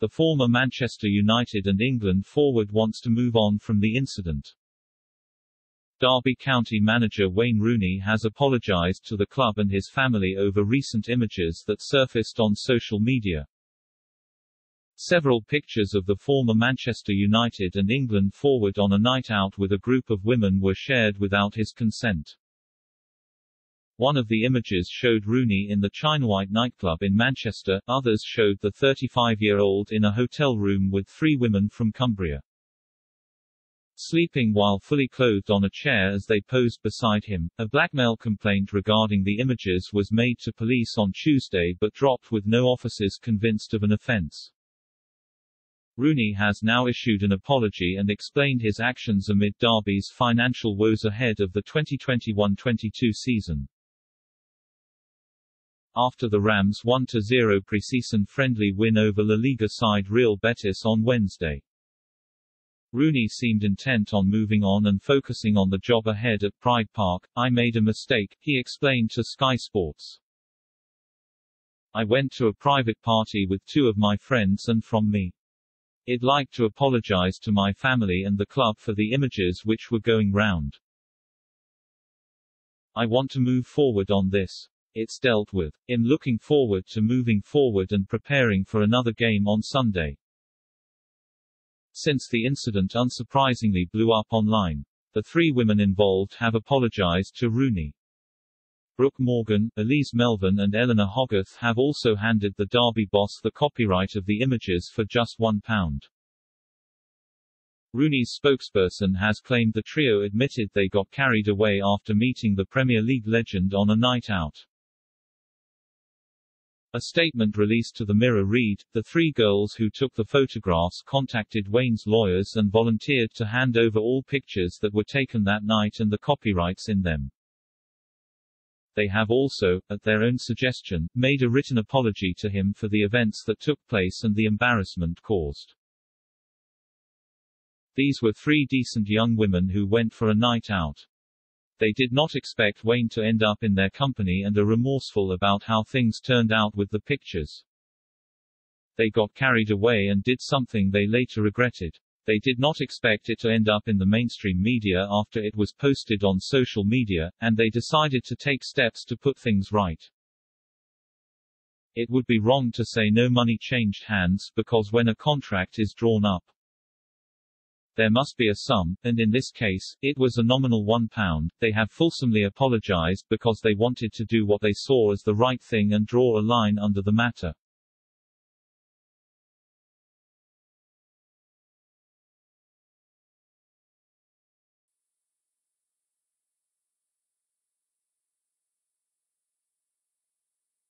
The former Manchester United and England forward wants to move on from the incident. Derby County manager Wayne Rooney has apologised to the club and his family over recent images that surfaced on social media. Several pictures of the former Manchester United and England forward on a night out with a group of women were shared without his consent. One of the images showed Rooney in the Chinawhite nightclub in Manchester, others showed the 35-year-old in a hotel room with three women from Cumbria. Sleeping while fully clothed on a chair as they posed beside him, a blackmail complaint regarding the images was made to police on Tuesday but dropped with no officers convinced of an offence. Rooney has now issued an apology and explained his actions amid Derby's financial woes ahead of the 2021-22 season. After the Rams' 1-0 preseason friendly win over La Liga side Real Betis on Wednesday. Rooney seemed intent on moving on and focusing on the job ahead at Pride Park. I made a mistake, he explained to Sky Sports. I went to a private party with two of my friends and from me. I'd like to apologize to my family and the club for the images which were going round. I want to move forward on this. It's dealt with. I'm looking forward to moving forward and preparing for another game on Sunday. Since the incident unsurprisingly blew up online, the three women involved have apologized to Rooney. Brooke Morgan, Elise Melvin and Eleanor Hogarth have also handed the Derby boss the copyright of the images for just one pound. Rooney's spokesperson has claimed the trio admitted they got carried away after meeting the Premier League legend on a night out. A statement released to the Mirror read, the three girls who took the photographs contacted Wayne's lawyers and volunteered to hand over all pictures that were taken that night and the copyrights in them. They have also, at their own suggestion, made a written apology to him for the events that took place and the embarrassment caused. These were three decent young women who went for a night out. They did not expect Wayne to end up in their company and are remorseful about how things turned out with the pictures. They got carried away and did something they later regretted. They did not expect it to end up in the mainstream media after it was posted on social media, and they decided to take steps to put things right. It would be wrong to say no money changed hands, because when a contract is drawn up, there must be a sum, and in this case, it was a nominal £1. They have fulsomely apologized because they wanted to do what they saw as the right thing and draw a line under the matter.